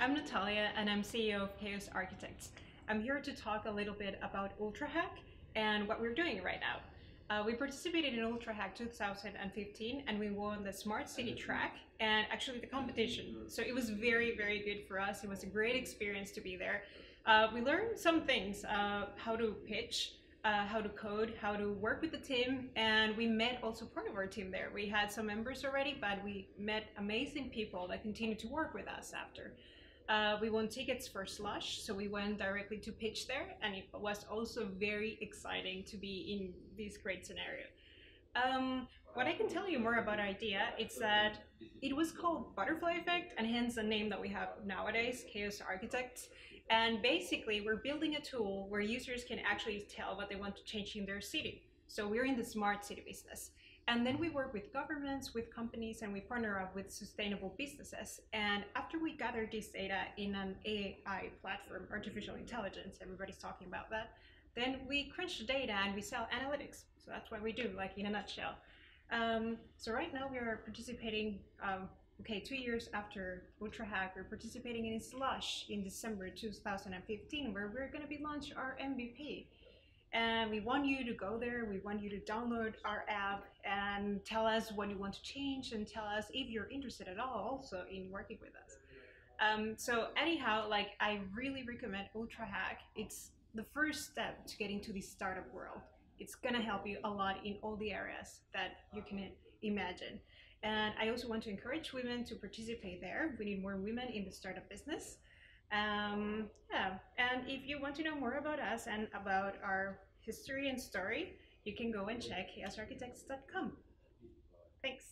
I'm Natalia and I'm CEO of Chaos Architects. I'm here to talk a little bit about UltraHack and what we're doing right now. Uh, we participated in UltraHack 2015 and we won the Smart City track and actually the competition. So it was very, very good for us. It was a great experience to be there. Uh, we learned some things, uh, how to pitch, uh, how to code, how to work with the team, and we met also part of our team there. We had some members already, but we met amazing people that continued to work with us after. Uh, we won tickets for Slush, so we went directly to pitch there, and it was also very exciting to be in this great scenario. Um, what I can tell you more about idea is that it was called butterfly effect and hence the name that we have nowadays, Chaos Architects. And basically we're building a tool where users can actually tell what they want to change in their city. So we're in the smart city business. And then we work with governments, with companies, and we partner up with sustainable businesses. And after we gather this data in an AI platform, artificial intelligence, everybody's talking about that, then we crunch the data and we sell analytics. So that's what we do, like in a nutshell. Um, so right now we are participating, um, okay, two years after UltraHack, we're participating in Slush in December 2015, where we're going to be launch our MVP. And we want you to go there, we want you to download our app and tell us what you want to change and tell us if you're interested at all also in working with us. Um, so anyhow, like I really recommend UltraHack. It's the first step to get into the startup world. It's gonna help you a lot in all the areas that you can imagine. And I also want to encourage women to participate there. We need more women in the startup business. Um, and if you want to know more about us and about our history and story, you can go and check chaosarchitects.com. Thanks.